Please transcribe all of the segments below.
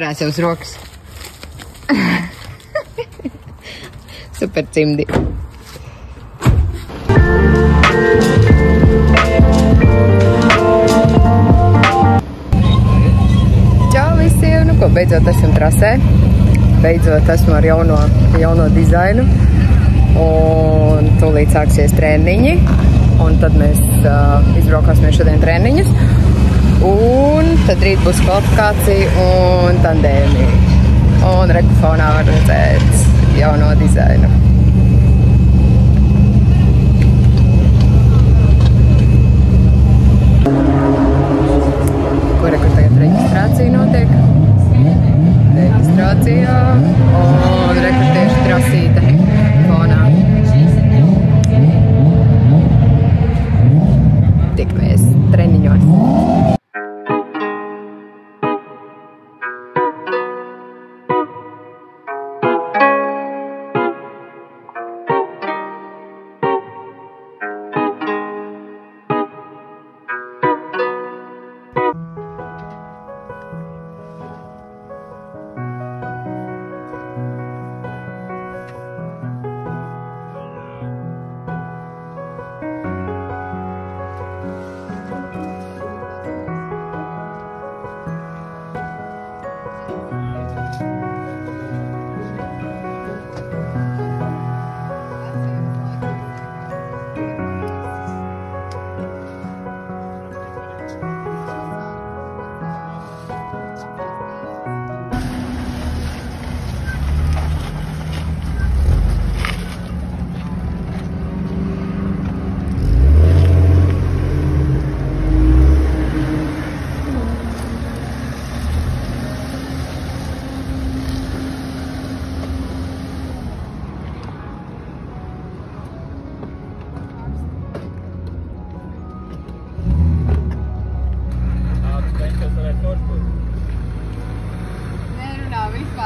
Parās jau uz rokas. Super cimdi. Čau visiem! Nu, ko beidzot esam trasē. Beidzot esmu ar jauno, jauno dizainu. Un tūlīt sāksies treniņi. Un tad mēs uh, izbraukāsim šodien treniņus. Un tad rīt būs kvalifikācija un tandēmi. Un rekufonā var redzēt jauno dizainu. Kur, kur tagad reģistrācija notiek? Reģistrācijā un rekrutiešu trasīte fonā. Tikamies treniņos.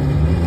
Bye.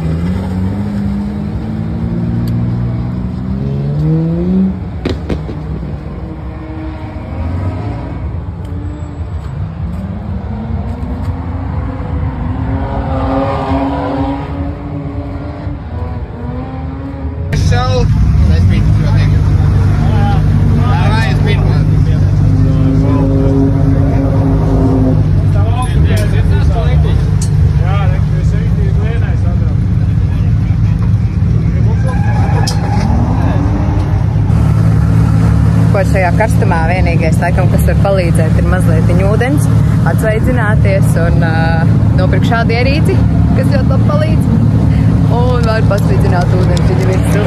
Šajā karstumā vienīgais, laikam, kas var palīdzēt, ir mazliet ūdens, atsveidzināties un uh, nopirkt šādu ierīci, kas ļoti labi palīdz. Un var pasvidzināt ūdeni viņa virsū.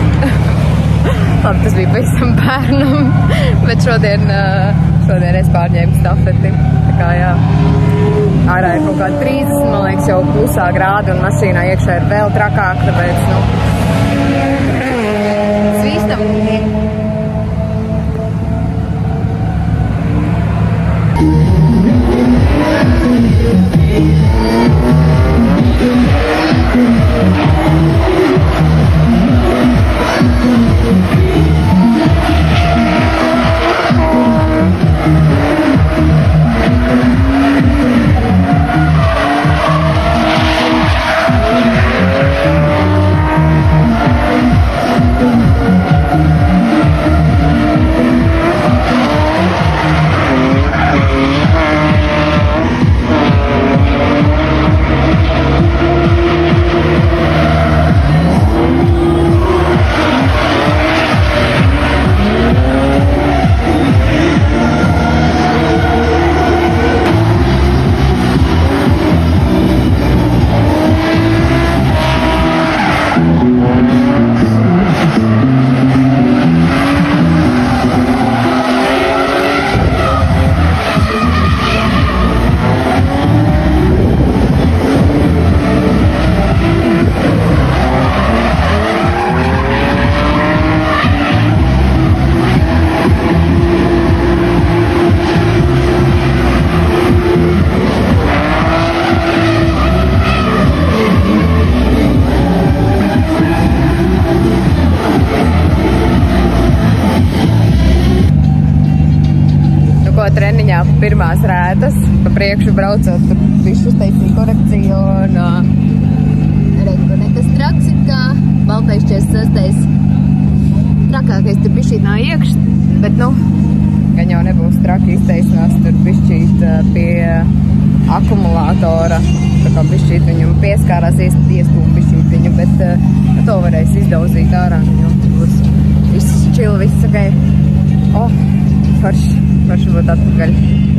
labi, tas bija pavisam bērnam, bet šodien, uh, šodien es pārņēmu stafeti. Tā kā jā, ārā ir kaut kādi 30, man liekas, jau plusā grāda un mašīnā iekšā ir vēl trakāk, tāpēc, nu, svīstam. Braucot, tur bišķi uztaisīja korekciju un uh, redz, ka nekas traks it kā baltais 46. Trakākais tur bišķīt nav iekš, bet nu, gan jau nebūs traki izteisinās tur bišķīt pie akumulātora. Tā kā bišķīt viņu pieskārās iestūm bišķīt viņu, bet uh, to varēs izdauzīt ārā. Jo būs viss čili, viss sakai. Oh, forši, forši būt atpakaļ.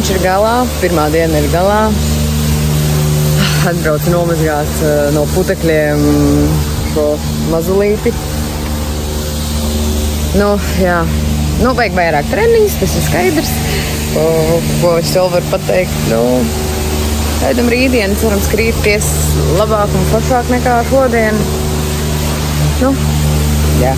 treniņš ir galā, pirmā diena ir galā. Atbraucu nomazgāt uh, no putekļiem šo mazulīti. Nu, jā, nu, vajag vairāk treniņus, tas ir skaidrs. Ko, ko es vēl varu pateikt? Nu, gaidam rītdienu, cerams, ka rīt ies labāk un foršāk nekā šodien. Nu, jā.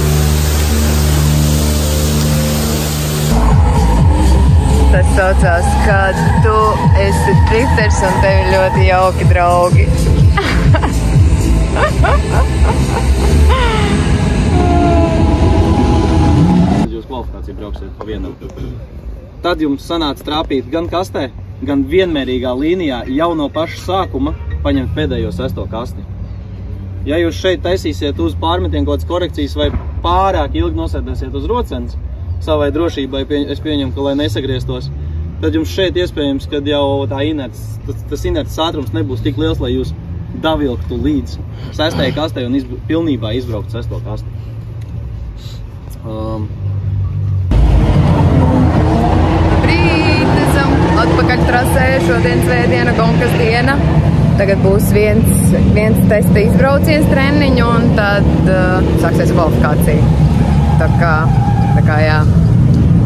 Tas saucās, ka tu esi drifters un tev ir ļoti jauki draugi. Tad jūs kvalifikāciju brauksiet vienam. Tad jums sanāca trāpīt gan kastē, gan vienmērīgā līnijā jau no paša sākuma paņemt pēdējo sesto kasti. Ja jūs šeit taisīsiet uz pārmetiem kaut kādas korekcijas vai pārāk ilgi nosēdēsiet uz rocenes, savai drošībai, pieņ es pieņemu, ka lai nesagrieztos, tad jums šeit iespējams, kad jau tā inerts, tas, tas inerts ātrums nebūs tik liels, lai jūs davilktu līdz sestajai kastei un izb pilnībā izbraukt sesto kastu. Um, Brīt, esam atpakaļ trasē, šodien svētdiena, gonkas diena. Tagad būs viens, viens testa izbrauciens treniņu un tad uh, sāksies kvalifikācija. Tā kā, tā kā jā,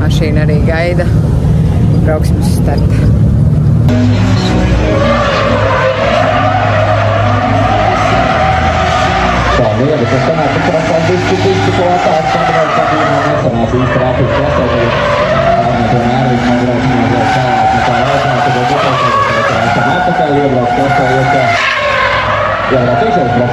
mašīna arī gaida. Brauksim uz startu. Tā lieta, kas sanāk, ka prasām bišķi, bišķi ko atāk, sabrauc, kabīnā nesanāca īsti trāpīt klasē, tad pārmet un ērvis nobrauc mazliet tālāk, nekā vajadzētu, tad būtu atpakaļ, tā esam atpakaļ, iebrauc klasē, iekā. Jā, tā tiešām, brauc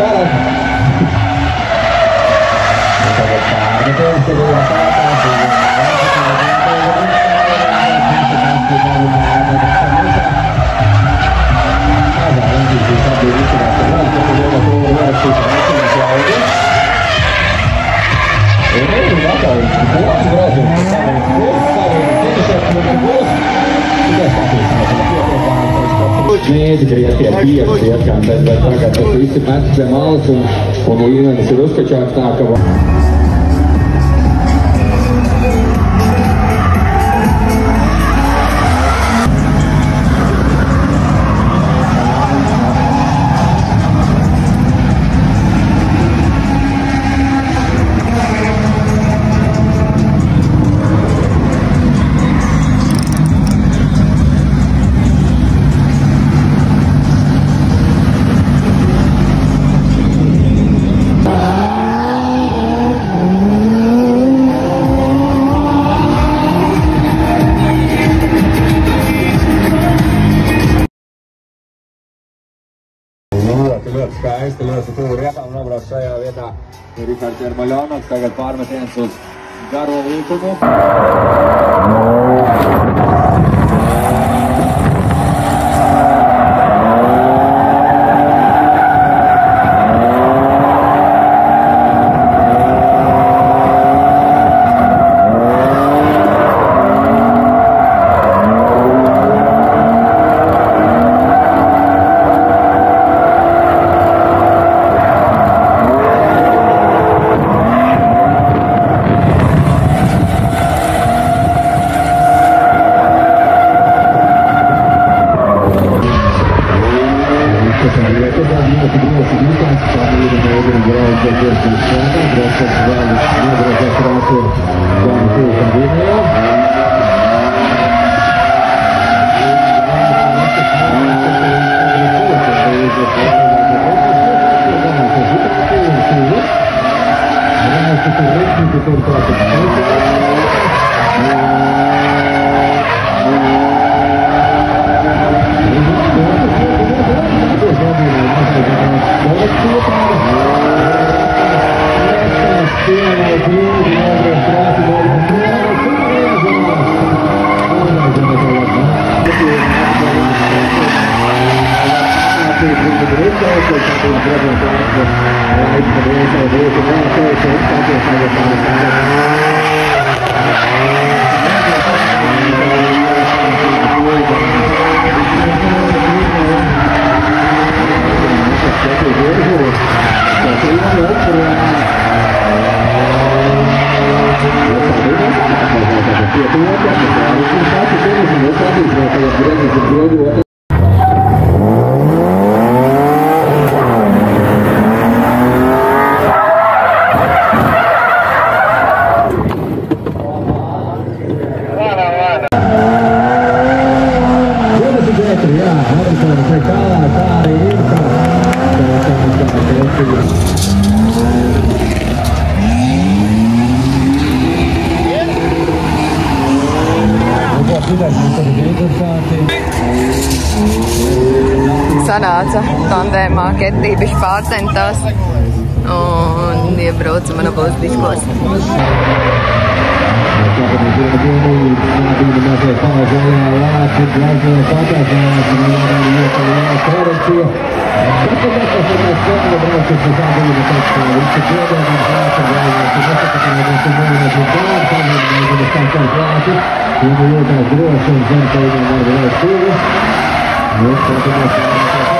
Mēģi ir tie pieci ietkantes, bet tagad tas visi met pie malas un, un līmenis ir uzkačāks tā, ka... skaisti, ļoti tuvu rietam nobraukt šajā vietā. Ir Rikārds Ermaļonovs, tagad pārmetiens uz pārcentās un iebrauca man abos diskos. Viņu jūtās droši un zina, ka viņam var vēl stūri. Mēs, protams,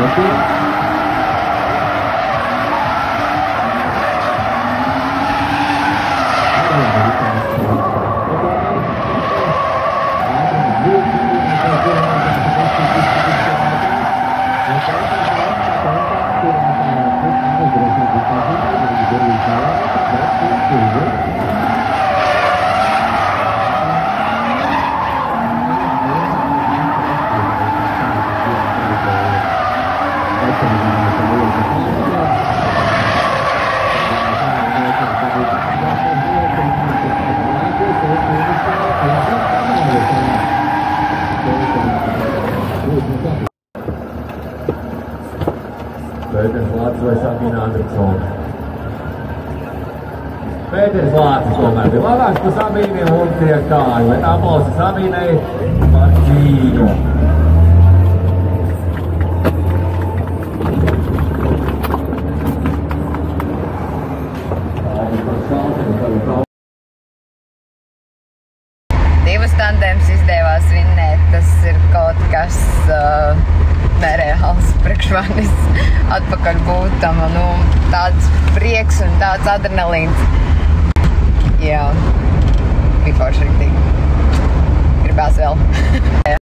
Gracias. Andersona. Pēters Lācis tomēr bija labāks par Sabīniem un tiek kāju. Bet aplausi Sabīnai par cīņu. Divas tandēmas izdevās vinnēt. Tas ir kaut kas uh, nereāls priekš manis atpakaļ būtama. Nu, tāds prieks un tāds adrenalīns. Jā, bija forši rīktīgi. Gribās vēl.